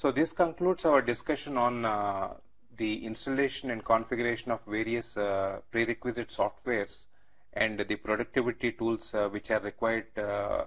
So this concludes our discussion on uh, the installation and configuration of various uh, prerequisite softwares and the productivity tools uh, which are required uh,